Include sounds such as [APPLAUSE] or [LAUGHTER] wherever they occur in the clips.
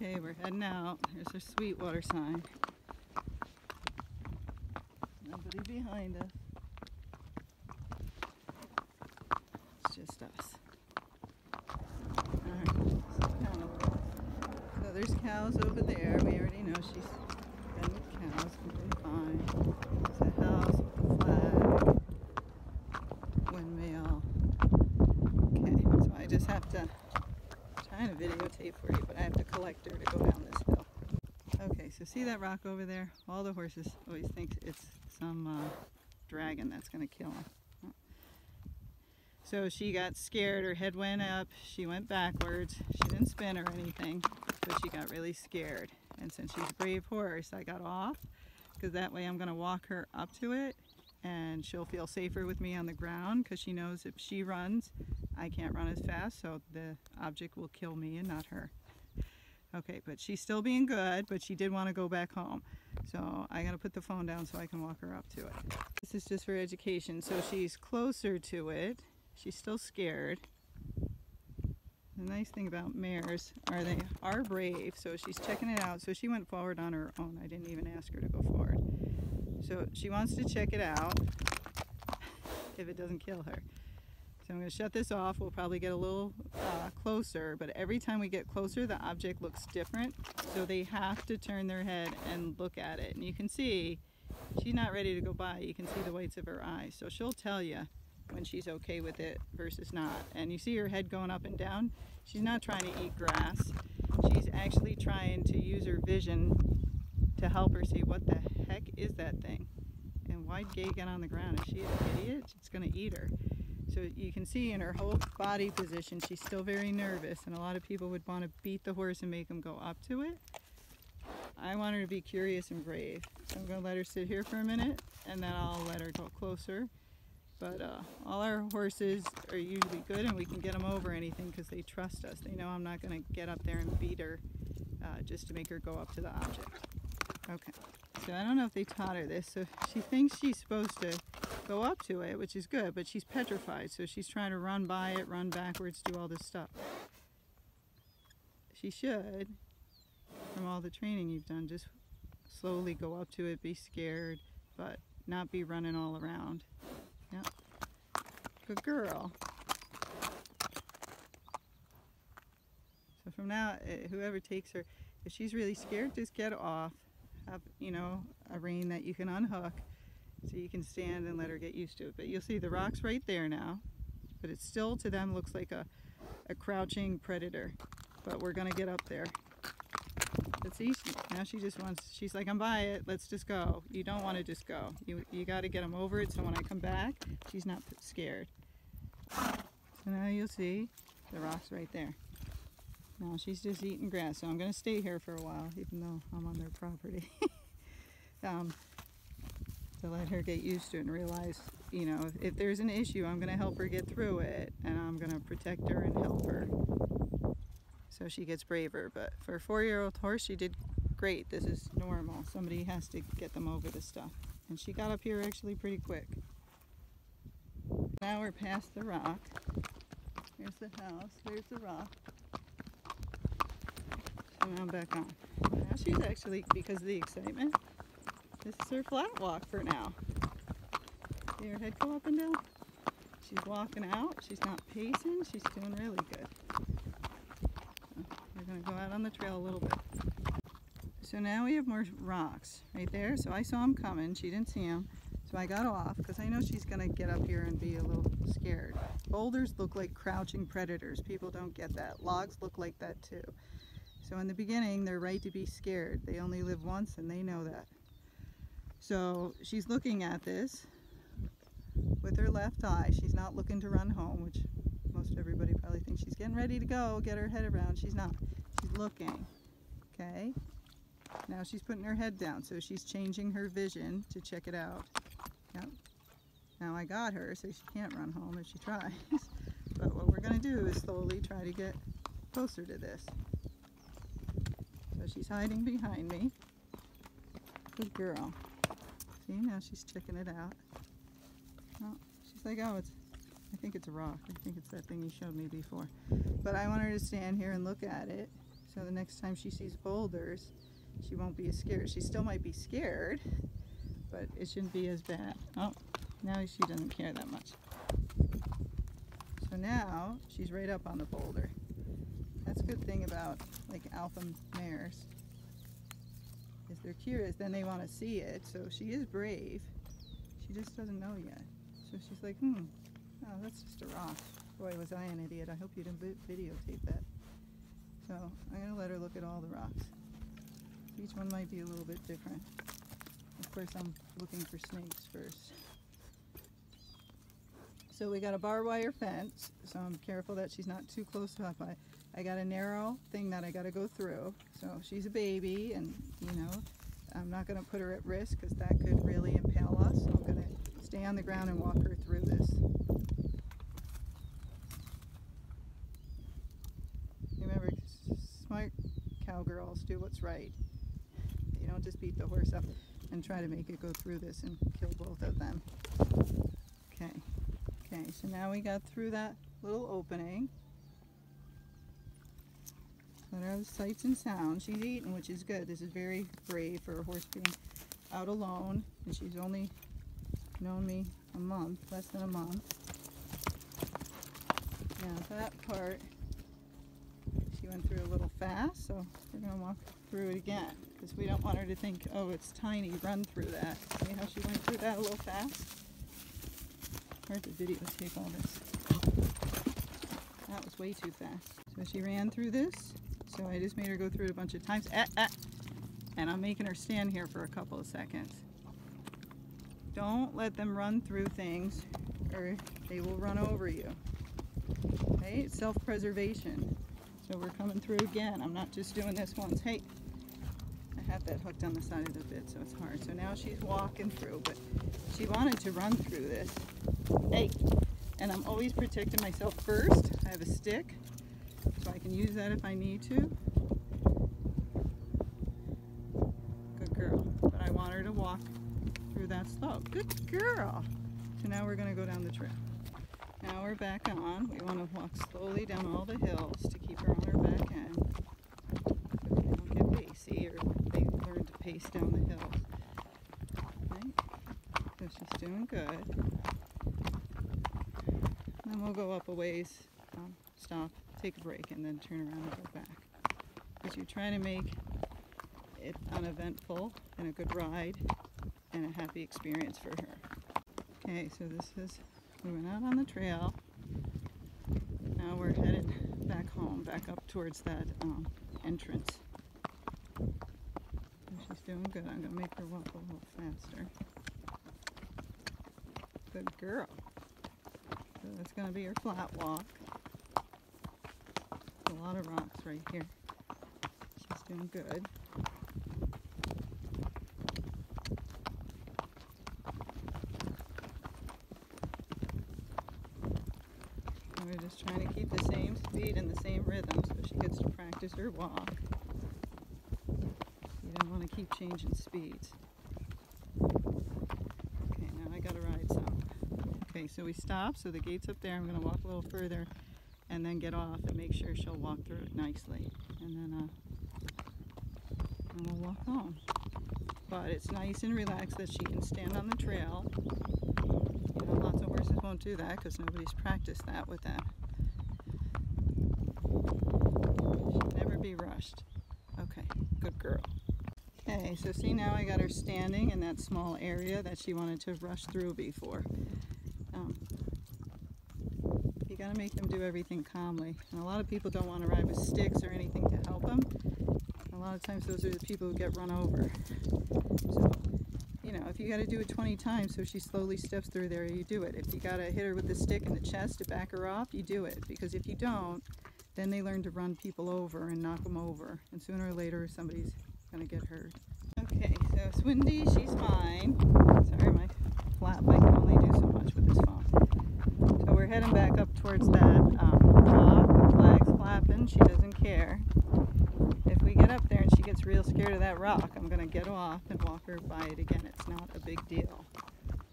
Okay, we're heading out. There's our Sweetwater sign. Nobody behind us. It's just us. Alright, so, so there's cows over there. We already know she's been with cows. Completely fine. There's a house with a flag. Windmill. Okay, so I just have to trying to videotape for you, but I have to collect her to go down this hill. Okay, so see that rock over there? All the horses always think it's some uh, dragon that's going to kill them. So she got scared, her head went up, she went backwards, she didn't spin or anything, so she got really scared. And since she's a brave horse, I got off, because that way I'm going to walk her up to it, and she'll feel safer with me on the ground, because she knows if she runs, I can't run as fast, so the object will kill me and not her. Okay, but she's still being good, but she did want to go back home. So I gotta put the phone down so I can walk her up to it. This is just for education. So she's closer to it. She's still scared. The nice thing about mares are they are brave, so she's checking it out. So she went forward on her own. I didn't even ask her to go forward. So she wants to check it out if it doesn't kill her. So I'm going to shut this off. We'll probably get a little uh, closer, but every time we get closer, the object looks different. So they have to turn their head and look at it. And you can see she's not ready to go by. You can see the whites of her eyes. So she'll tell you when she's okay with it versus not. And you see her head going up and down. She's not trying to eat grass. She's actually trying to use her vision to help her see what the heck is that thing. And why'd Gaye get on the ground? Is she an idiot? It's going to eat her. So you can see in her whole body position, she's still very nervous, and a lot of people would want to beat the horse and make him go up to it. I want her to be curious and brave. So I'm going to let her sit here for a minute, and then I'll let her go closer. But uh, all our horses are usually good, and we can get them over anything because they trust us. They know I'm not going to get up there and beat her uh, just to make her go up to the object. Okay. So I don't know if they taught her this. So she thinks she's supposed to go up to it, which is good, but she's petrified. So she's trying to run by it, run backwards, do all this stuff. She should, from all the training you've done, just slowly go up to it, be scared, but not be running all around. Yep. Good girl. So from now, eh, whoever takes her, if she's really scared, just get off. You know, a rein that you can unhook so you can stand and let her get used to it. But you'll see the rock's right there now, but it still to them looks like a, a crouching predator. But we're gonna get up there. Let's see, now she just wants, she's like, I'm by it, let's just go. You don't wanna just go. You, you gotta get them over it so when I come back, she's not scared. So now you'll see the rock's right there. Now she's just eating grass, so I'm gonna stay here for a while, even though I'm on their property. [LAUGHS] um, to let her get used to it and realize, you know, if, if there's an issue, I'm going to help her get through it and I'm going to protect her and help her so she gets braver. But for a four-year-old horse, she did great. This is normal. Somebody has to get them over this stuff. And she got up here actually pretty quick. Now we're past the rock. Here's the house. There's the rock. Now I'm back on. Now she's actually, because of the excitement, this is her flat walk for now. See her head go up and down? She's walking out. She's not pacing. She's doing really good. So we're going to go out on the trail a little bit. So now we have more rocks right there. So I saw them coming. She didn't see them. So I got off because I know she's going to get up here and be a little scared. Boulders look like crouching predators. People don't get that. Logs look like that too. So in the beginning, they're right to be scared. They only live once and they know that. So she's looking at this with her left eye. She's not looking to run home, which most everybody probably thinks she's getting ready to go, get her head around. She's not. She's looking. Okay. Now she's putting her head down, so she's changing her vision to check it out. Yep. Now I got her, so she can't run home if she tries. [LAUGHS] but what we're going to do is slowly try to get closer to this. She's hiding behind me. Good girl. See, now she's checking it out. Oh, she's like, oh, it's, I think it's a rock. I think it's that thing you showed me before. But I want her to stand here and look at it So the next time she sees boulders, she won't be as scared. She still might be scared, but it shouldn't be as bad. Oh, now she doesn't care that much. So now she's right up on the boulder. That's a good thing about like alpha mares. If they're curious, then they want to see it. So she is brave. She just doesn't know yet. So she's like, hmm, oh, that's just a rock. Boy, was I an idiot. I hope you didn't videotape that. So I'm going to let her look at all the rocks. Each one might be a little bit different. Of course, I'm looking for snakes first. So we got a barbed wire fence, so I'm careful that she's not too close up. I, I got a narrow thing that I got to go through. So she's a baby, and you know, I'm not going to put her at risk because that could really impale us. So I'm going to stay on the ground and walk her through this. Remember, smart cowgirls do what's right. You don't just beat the horse up and try to make it go through this and kill both of them. Okay. Okay, so now we got through that little opening. Let her have sights and sounds. She's eating, which is good. This is very brave for a horse being out alone. And she's only known me a month, less than a month. Now that part, she went through a little fast, so we're going to walk through it again. Because we don't want her to think, oh, it's tiny, run through that. See how she went through that a little fast? Hard to videotape all this. That was way too fast. So she ran through this. So I just made her go through it a bunch of times. Ah, ah. And I'm making her stand here for a couple of seconds. Don't let them run through things or they will run over you. Okay, self-preservation. So we're coming through again. I'm not just doing this once. Hey, I have that hooked on the side of the bit, so it's hard. So now she's walking through, but she wanted to run through this. Hey, and I'm always protecting myself first. I have a stick, so I can use that if I need to. Good girl. But I want her to walk through that slope. Good girl. So now we're going to go down the trail. Now we're back on. We want to walk slowly down all the hills to keep her on her back end. So they don't get pacey or they learn to pace down the hills. Right? So she's doing good. Then we'll go up a ways, um, stop, take a break, and then turn around and go back. Because you're trying to make it uneventful and a good ride and a happy experience for her. Okay, so this is, we went out on the trail. Now we're headed back home, back up towards that um, entrance. she's doing good. I'm going to make her walk a little faster. Good girl. So that's going to be her flat walk. A lot of rocks right here. She's doing good. We're just trying to keep the same speed and the same rhythm so she gets to practice her walk. You don't want to keep changing speeds. Okay, now I gotta ride some. Okay, so we stop, so the gate's up there. I'm going to walk a little further and then get off and make sure she'll walk through it nicely. And then uh, and we'll walk home. But it's nice and relaxed that she can stand on the trail. You know, lots of horses won't do that because nobody's practiced that with them. Should never be rushed. Okay, good girl. Okay, so see now I got her standing in that small area that she wanted to rush through before. Um, got to make them do everything calmly. And a lot of people don't want to ride with sticks or anything to help them. A lot of times those are the people who get run over. So, you know, if you got to do it 20 times so she slowly steps through there, you do it. If you got to hit her with the stick in the chest to back her off, you do it. Because if you don't, then they learn to run people over and knock them over. And sooner or later, somebody's going to get hurt. Okay, so Swindy, she's fine. Sorry, my flat bike can only do so much with this phone. We're heading back up towards that um, rock. The flag's flapping. She doesn't care. If we get up there and she gets real scared of that rock, I'm going to get off and walk her by it again. It's not a big deal.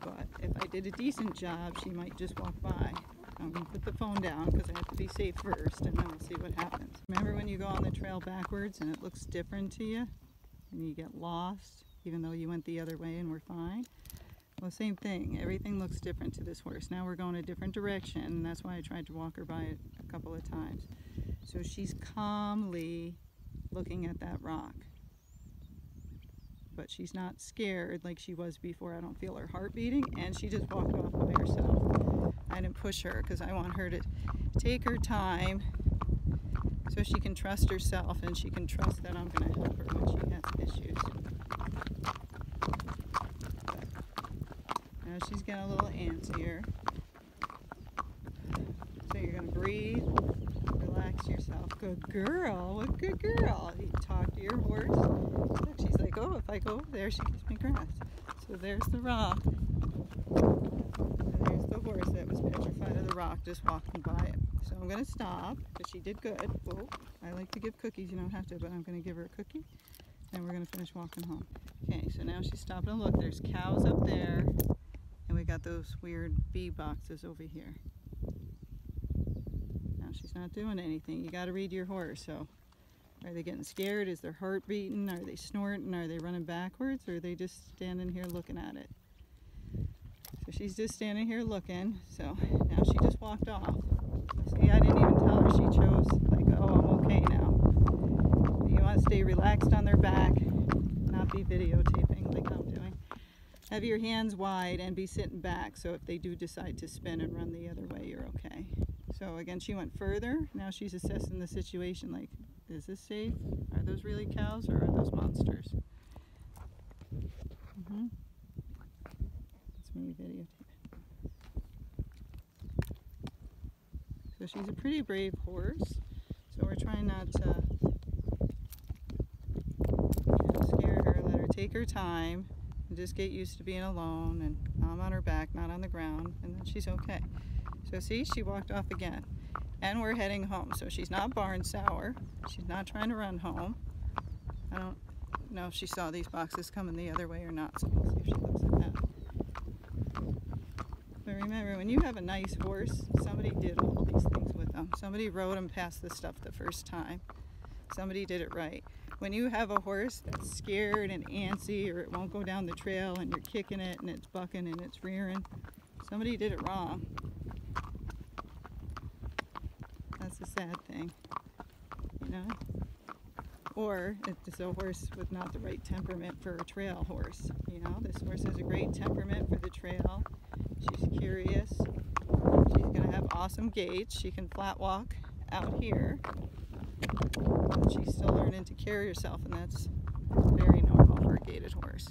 But if I did a decent job, she might just walk by. I'm gonna put the phone down because I have to be safe first and then we'll see what happens. Remember when you go on the trail backwards and it looks different to you and you get lost even though you went the other way and we're fine? Well, same thing. Everything looks different to this horse. Now we're going a different direction and that's why I tried to walk her by it a couple of times. So she's calmly looking at that rock. But she's not scared like she was before. I don't feel her heart beating and she just walked off by herself. I didn't push her because I want her to take her time so she can trust herself and she can trust that I'm going to help her when she has issues. Now she's getting a little antsier. So you're going to breathe, relax yourself. Good girl, what good girl. You talk to your horse. Look, she's like, oh, if I go over there, she gives me grass. So there's the rock. And there's the horse that was petrified of the rock just walking by it. So I'm going to stop, but she did good. Oh, I like to give cookies. You don't have to, but I'm going to give her a cookie. And we're going to finish walking home. Okay, so now she's stopping to look. There's cows up there. Got those weird bee boxes over here. Now she's not doing anything. You got to read your horse. So are they getting scared? Is their heart beating? Are they snorting? Are they running backwards? Or are they just standing here looking at it? So she's just standing here looking. So now she just walked off. See, I didn't even tell her she chose, like, oh, I'm okay now. You want to stay relaxed on their back, not be videotaping like I'm doing. Have your hands wide and be sitting back so if they do decide to spin and run the other way, you're okay. So again, she went further. Now she's assessing the situation like, is this safe? Are those really cows or are those monsters? Mm -hmm. That's me videotaping. So she's a pretty brave horse. So we're trying not to scare her, let her take her time and just get used to being alone and I'm on her back, not on the ground, and then she's okay. So see, she walked off again. And we're heading home. So she's not barn sour. She's not trying to run home. I don't know if she saw these boxes coming the other way or not, so we'll see if she looks at that. But remember, when you have a nice horse, somebody did all these things with them. Somebody rode them past the stuff the first time. Somebody did it right. When you have a horse that's scared and antsy or it won't go down the trail and you're kicking it and it's bucking and it's rearing, somebody did it wrong. That's a sad thing, you know? Or it's a horse with not the right temperament for a trail horse, you know? This horse has a great temperament for the trail. She's curious. She's to have awesome gait. She can flat walk out here. She's still learning to carry herself, and that's very normal for a gaited horse.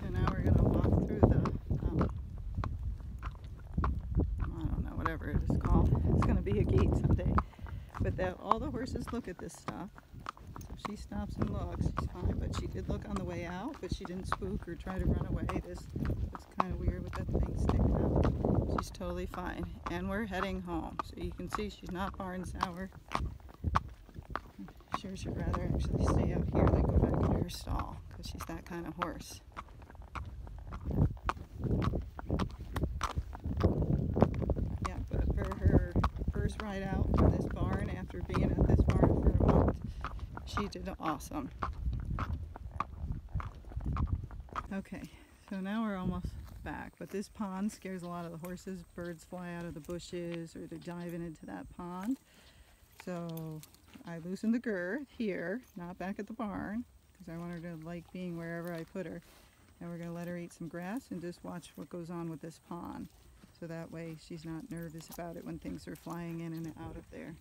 So now we're going to walk through the, um, I don't know, whatever it is called. It's going to be a gate someday. But the, all the horses look at this stuff. So she stops and looks. She's fine, but she did look on the way out, but she didn't spook or try to run away. This is kind of weird with that thing sticking out. She's totally fine. And we're heading home. So you can see she's not barn sour. She'd rather actually stay out here than go back into her stall because she's that kind of horse. Yeah, but for her first ride out to this barn after being at this barn for a month, she did awesome. Okay, so now we're almost back. But this pond scares a lot of the horses. Birds fly out of the bushes or they're diving into that pond. So I loosened the girth here, not back at the barn, because I want her to like being wherever I put her. And we're going to let her eat some grass and just watch what goes on with this pond. So that way she's not nervous about it when things are flying in and out of there.